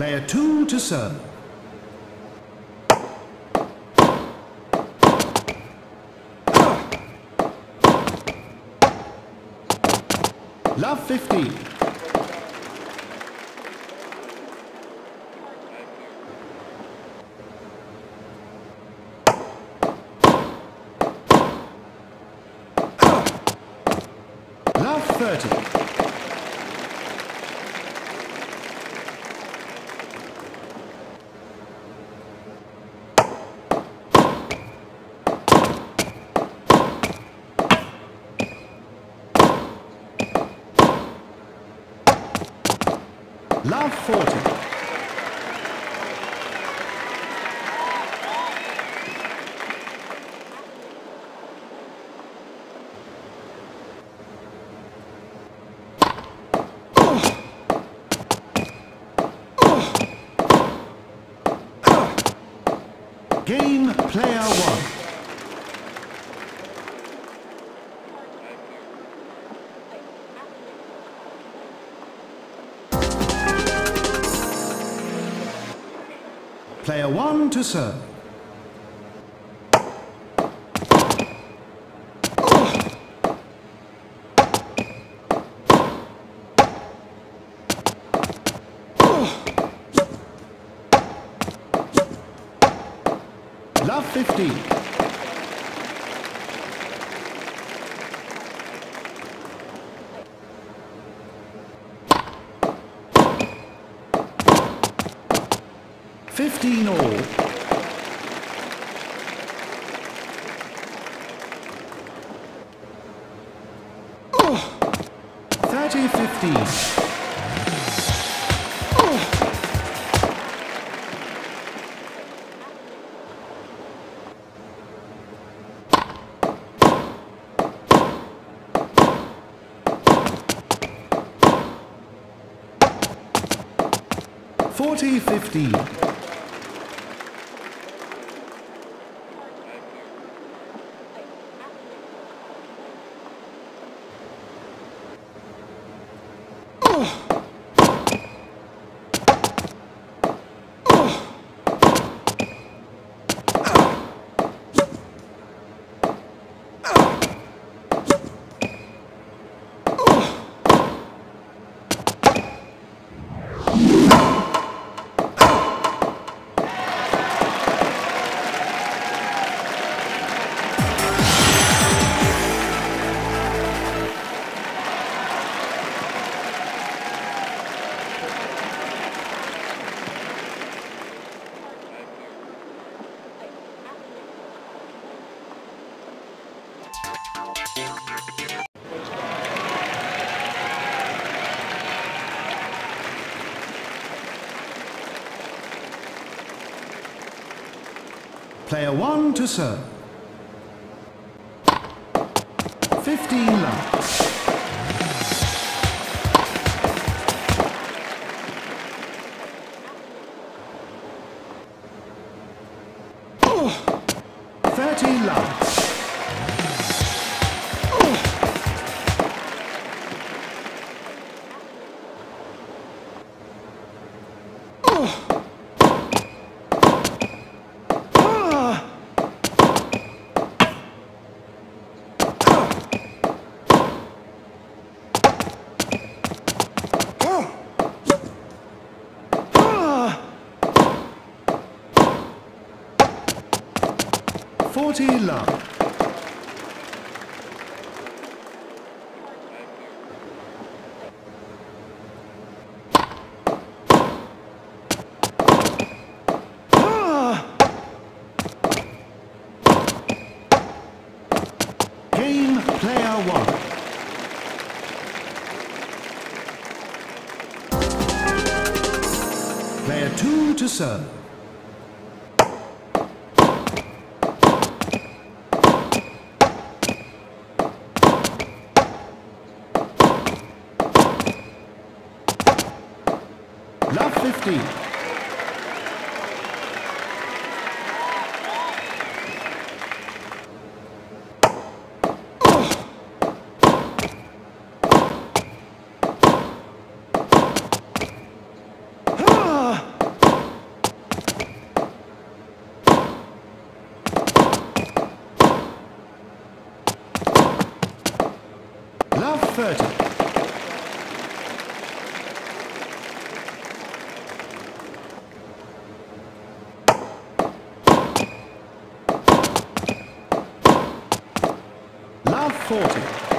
Player 2 to serve. Love 15. Love 30. Love 40. Game player Player one to serve. Love 15. Fifteen all. Thirty fifteen. Forty fifteen. Player one to serve. Fifteen love. Thirty love. Forty love. Ah. Game player one. Player two to serve. 50. Love 30. 40.